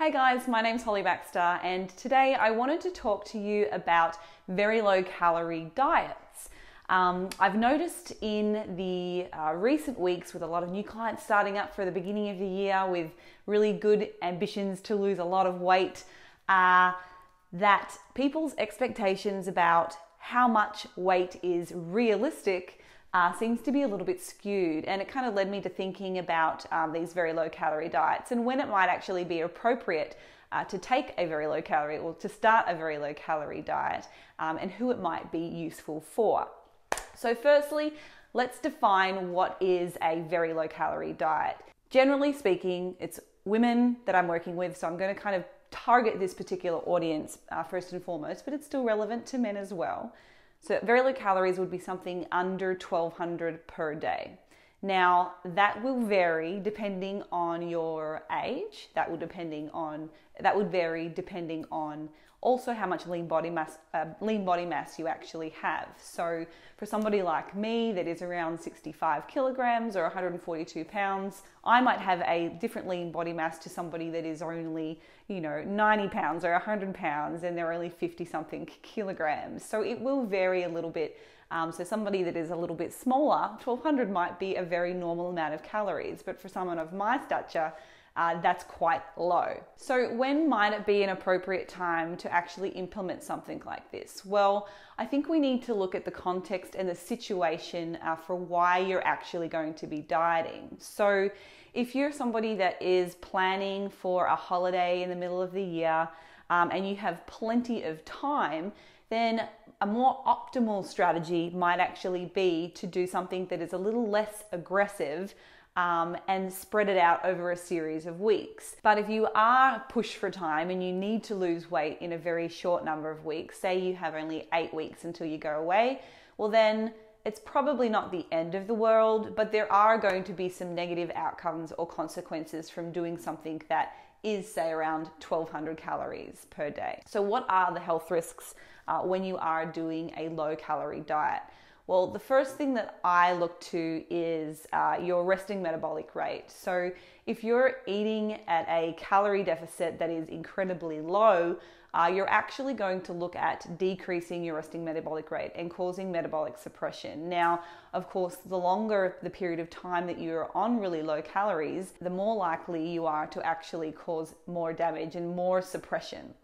Hey guys, my name's Holly Baxter, and today I wanted to talk to you about very low calorie diets. Um, I've noticed in the uh, recent weeks with a lot of new clients starting up for the beginning of the year with really good ambitions to lose a lot of weight, uh, that people's expectations about how much weight is realistic uh, seems to be a little bit skewed. And it kind of led me to thinking about um, these very low calorie diets and when it might actually be appropriate uh, to take a very low calorie or to start a very low calorie diet um, and who it might be useful for. So, firstly, let's define what is a very low calorie diet. Generally speaking, it's women that I'm working with, so I'm going to kind of target this particular audience uh, first and foremost, but it's still relevant to men as well. So very low calories would be something under 1200 per day. Now that will vary depending on your age. That will depending on that would vary depending on also how much lean body mass uh, lean body mass you actually have. So for somebody like me that is around 65 kilograms or 142 pounds, I might have a different lean body mass to somebody that is only you know 90 pounds or 100 pounds and they're only 50 something kilograms. So it will vary a little bit. Um, so somebody that is a little bit smaller, 1200 might be a very normal amount of calories, but for someone of my stature uh, that's quite low. So, when might it be an appropriate time to actually implement something like this? Well, I think we need to look at the context and the situation uh, for why you're actually going to be dieting. So, if you're somebody that is planning for a holiday in the middle of the year um, and you have plenty of time, then a more optimal strategy might actually be to do something that is a little less aggressive um, and spread it out over a series of weeks. But if you are pushed for time and you need to lose weight in a very short number of weeks, say you have only eight weeks until you go away, well, then it's probably not the end of the world, but there are going to be some negative outcomes or consequences from doing something that is, say, around 1200 calories per day. So, what are the health risks uh, when you are doing a low calorie diet? Well, the first thing that I look to is uh, your resting metabolic rate. So, if you're eating at a calorie deficit that is incredibly low, uh, you're actually going to look at decreasing your resting metabolic rate and causing metabolic suppression. Now, of course, the longer the period of time that you're on really low calories, the more likely you are to actually cause more damage and more suppression.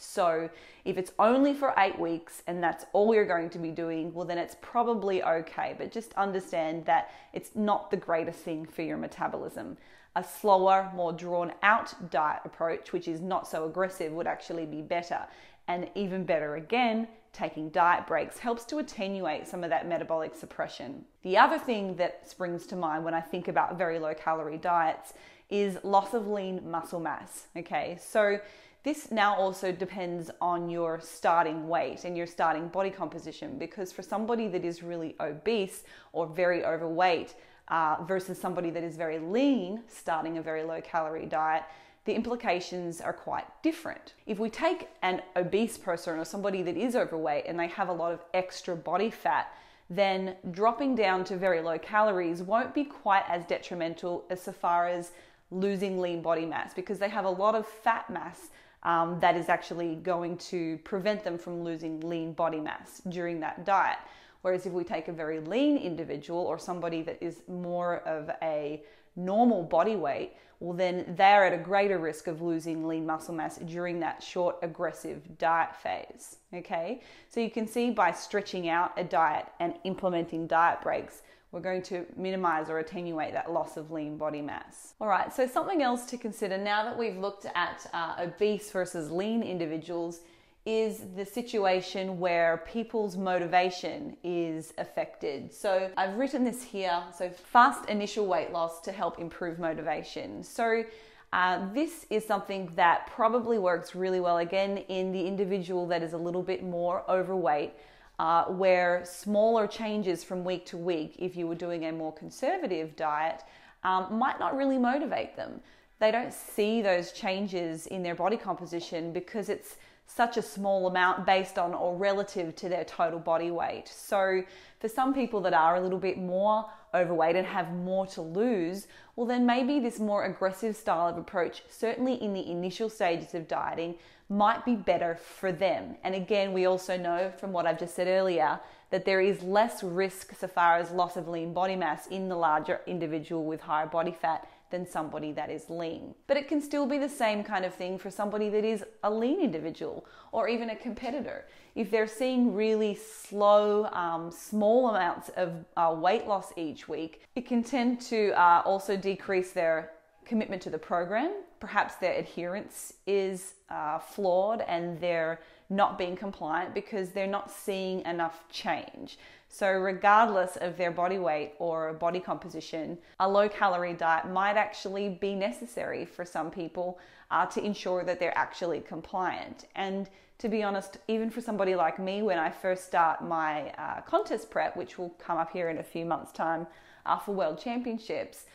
So, if it's only for eight weeks and that's all you're going to be doing, well, then it's probably okay. But just understand that it's not the greatest thing for your metabolism. A slower, more drawn out diet approach, which is not so aggressive, would actually be better. And even better again, taking diet breaks helps to attenuate some of that metabolic suppression. The other thing that springs to mind when I think about very low calorie diets is loss of lean muscle mass. Okay, so this now also depends on your starting weight and your starting body composition because for somebody that is really obese or very overweight uh, versus somebody that is very lean starting a very low calorie diet, the implications are quite different. If we take an obese person or somebody that is overweight and they have a lot of extra body fat, then dropping down to very low calories won't be quite as detrimental as so far as losing lean body mass because they have a lot of fat mass um, that is actually going to prevent them from losing lean body mass during that diet. Whereas if we take a very lean individual or somebody that is more of a normal body weight, well, then they're at a greater risk of losing lean muscle mass during that short, aggressive diet phase. Okay, so you can see by stretching out a diet and implementing diet breaks, we're going to minimize or attenuate that loss of lean body mass. All right, so something else to consider now that we've looked at uh, obese versus lean individuals is the situation where people's motivation is affected. So I've written this here. So fast initial weight loss to help improve motivation. So uh, this is something that probably works really well again in the individual that is a little bit more overweight uh, where smaller changes from week to week, if you were doing a more conservative diet, um, might not really motivate them. They don't see those changes in their body composition because it's such a small amount based on or relative to their total body weight. So, for some people that are a little bit more overweight and have more to lose, well, then maybe this more aggressive style of approach, certainly in the initial stages of dieting, might be better for them. And again, we also know from what I've just said earlier that there is less risk so far as loss of lean body mass in the larger individual with higher body fat than somebody that is lean. But it can still be the same kind of thing for somebody that is a lean individual or even a competitor. If they're seeing really slow, um, small amounts of uh, weight loss each week, it can tend to uh, also decrease their commitment to the program. Perhaps their adherence is uh, flawed and they're not being compliant because they're not seeing enough change. So, regardless of their body weight or body composition, a low calorie diet might actually be necessary for some people uh, to ensure that they're actually compliant. And to be honest, even for somebody like me, when I first start my uh, contest prep, which will come up here in a few months' time uh, for World Championships,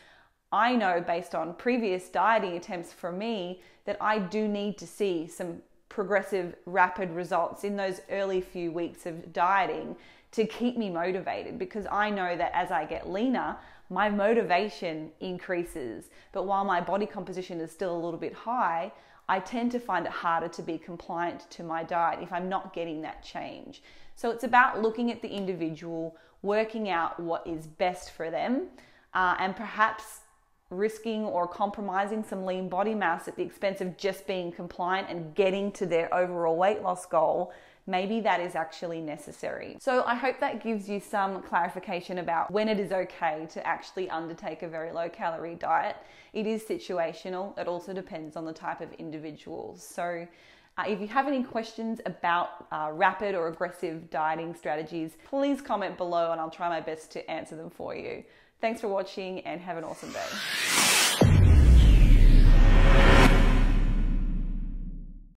I know based on previous dieting attempts for me that I do need to see some progressive, rapid results in those early few weeks of dieting to keep me motivated because I know that as I get leaner, my motivation increases. But while my body composition is still a little bit high, I tend to find it harder to be compliant to my diet if I'm not getting that change. So it's about looking at the individual, working out what is best for them, uh, and perhaps risking or compromising some lean body mass at the expense of just being compliant and getting to their overall weight loss goal maybe that is actually necessary. So I hope that gives you some clarification about when it is okay to actually undertake a very low calorie diet. It is situational, it also depends on the type of individuals. So uh, if you have any questions about uh, rapid or aggressive dieting strategies, please comment below and I'll try my best to answer them for you. Thanks for watching and have an awesome day.